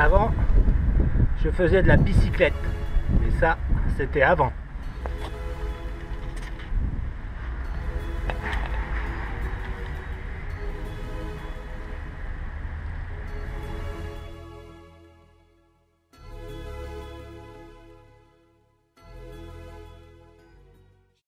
avant, je faisais de la bicyclette. Mais ça, c'était avant.